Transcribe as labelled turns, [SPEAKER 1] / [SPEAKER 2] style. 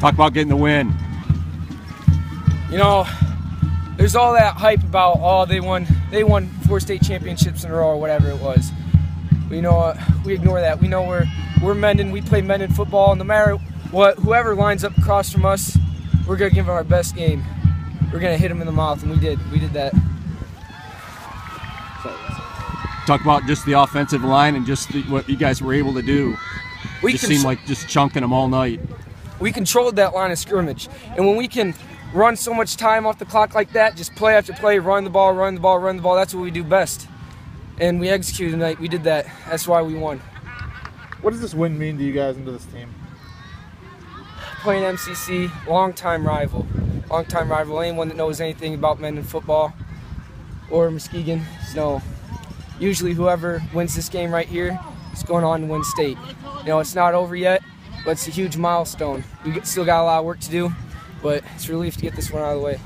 [SPEAKER 1] Talk about getting the win.
[SPEAKER 2] You know, there's all that hype about oh they won they won four state championships in a row or whatever it was. We know we ignore that. We know we're we're Mendon. We play Mendon football. And no matter what, whoever lines up across from us, we're gonna give them our best game. We're gonna hit them in the mouth, and we did. We did that.
[SPEAKER 1] Talk about just the offensive line and just the, what you guys were able to do.
[SPEAKER 2] We
[SPEAKER 1] just seemed like just chunking them all night.
[SPEAKER 2] We controlled that line of scrimmage. And when we can run so much time off the clock like that, just play after play, run the ball, run the ball, run the ball, that's what we do best. And we executed tonight. We did that. That's why we won.
[SPEAKER 3] What does this win mean to you guys and to this team?
[SPEAKER 2] Playing MCC, longtime rival. Longtime rival. Anyone that knows anything about Mendon football or Muskegon, know usually whoever wins this game right here is going on to win state. You know, it's not over yet, but it's a huge milestone. We still got a lot of work to do, but it's a relief to get this one out of the way.